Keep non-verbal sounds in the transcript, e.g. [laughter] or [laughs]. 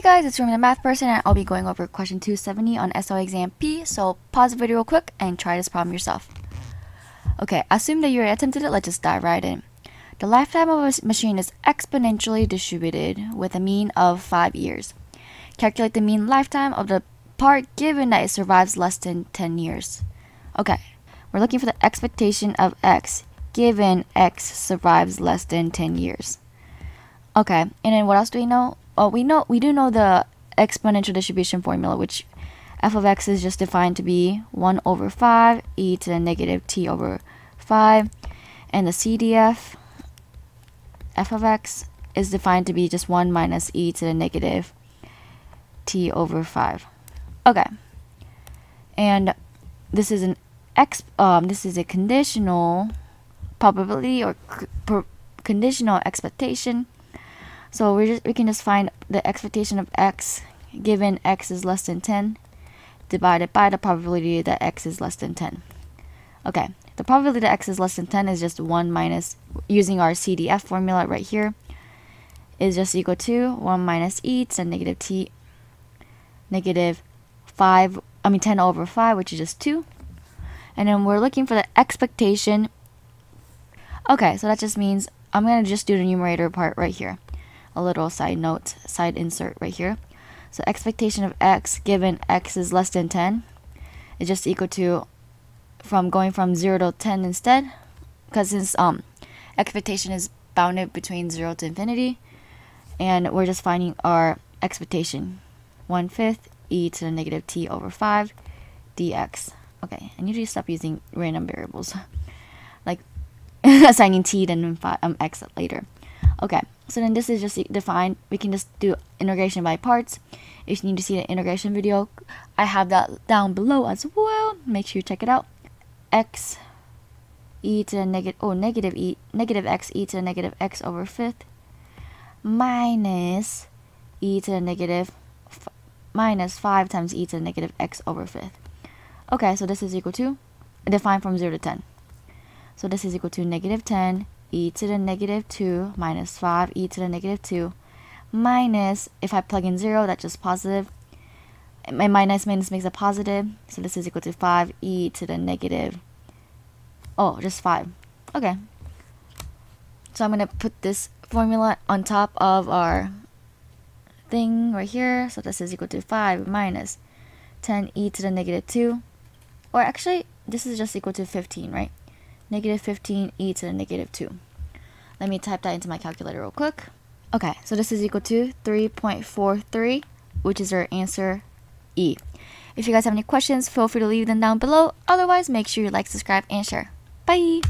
Hey guys, it's Rumi the Math Person and I'll be going over question 270 on SOA Exam P, so pause the video real quick and try this problem yourself. Okay, assume that you attempted it, let's just dive right in. The lifetime of a machine is exponentially distributed with a mean of 5 years. Calculate the mean lifetime of the part given that it survives less than 10 years. Okay, we're looking for the expectation of x given x survives less than 10 years. Okay, and then what else do we know? Oh, we know we do know the exponential distribution formula, which f of x is just defined to be 1 over 5 e to the negative t over 5, and the CDF f of x is defined to be just 1 minus e to the negative t over 5. Okay. And this is an ex um this is a conditional probability or conditional expectation. So we just we can just find the expectation of x given x is less than 10 divided by the probability that x is less than 10. Okay, the probability that x is less than 10 is just 1 minus, using our CDF formula right here, is just equal to 1 minus e to negative t, negative 5, I mean 10 over 5, which is just 2. And then we're looking for the expectation. Okay, so that just means I'm going to just do the numerator part right here. A little side note, side insert right here. So expectation of x given x is less than 10 is just equal to from going from 0 to 10 instead. Because since um expectation is bounded between 0 to infinity and we're just finding our expectation. 1 fifth e to the negative t over 5 dx. Okay I need to stop using random variables. [laughs] Like [laughs] assigning t then um, x later okay so then this is just defined we can just do integration by parts if you need to see the integration video I have that down below as well make sure you check it out x e to the negative oh negative e negative x e to the negative x over fifth minus e to the negative minus 5 times e to the negative x over fifth. Okay, so this is equal to, defined from 0 to 10. So this is equal to negative 10 e to the negative 2 minus 5 e to the negative 2 minus, if I plug in 0, that's just positive. My minus minus makes a positive, so this is equal to 5 e to the negative, oh, just 5. Okay. So I'm going to put this formula on top of our thing right here. So this is equal to 5 minus 10 e to the negative 2. Or actually, this is just equal to 15, right? Negative 15 e to the negative 2. Let me type that into my calculator real quick. Okay, so this is equal to 3.43, which is our answer E. If you guys have any questions, feel free to leave them down below. Otherwise, make sure you like, subscribe, and share. Bye!